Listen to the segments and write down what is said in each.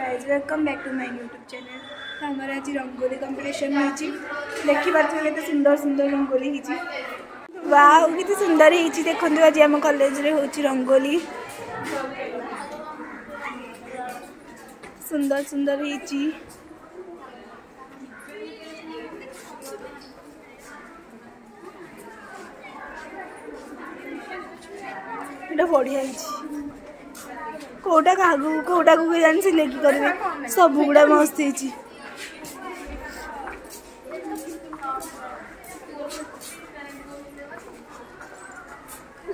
guys welcome back to my YouTube channel ତ ଆମର ଆଜି ରଙ୍ଗୋଲି କମ୍ପିଟିସନ୍ ହେଇଛି ଦେଖିପାରୁଥିବେ କେତେ ସୁନ୍ଦର ସୁନ୍ଦର ରଙ୍ଗୋଲି ହେଇଛି ବାଉ କେତେ ସୁନ୍ଦର ହେଇଛି ଦେଖନ୍ତୁ ଆଜି ଆମ କଲେଜରେ ହେଉଛି ରଙ୍ଗୋଲି ସୁନ୍ଦର ସୁନ୍ଦର ହେଇଛି ଏଇଟା ବଢ଼ିଆ ହେଇଛି କୋଉଟା କାହାକୁ କୋଉଟାକୁ କେଜାଣି ସିଲେକ୍ଟ କରିବେ ସବୁଗୁଡ଼ା ମସ୍ତ ହେଇଛି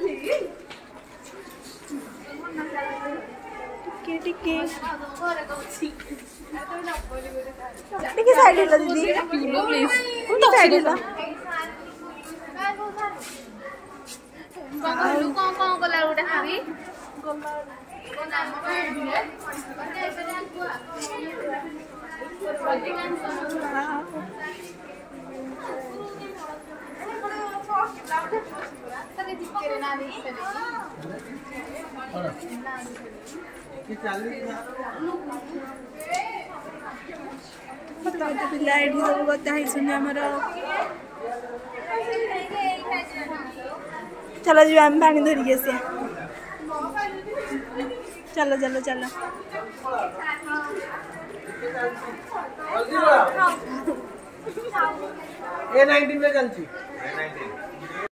ଟିକେ ଟିକେ ଟିକେ ସାଇଡ୍ ହେଲା ଦିଦି ସାଇଡ୍ ହେଲା କଣ କଣ କଲା ଗୋଟେ ହାବି ପିଲା ଏଠି ସବୁ କଥା ହେଇଛନ୍ତି ଆମର ଚାଲ ଯିବା ଆମେ ପାଣି ଧରିକି ଆସିବା চলো চলো চলো এ নাইনটিন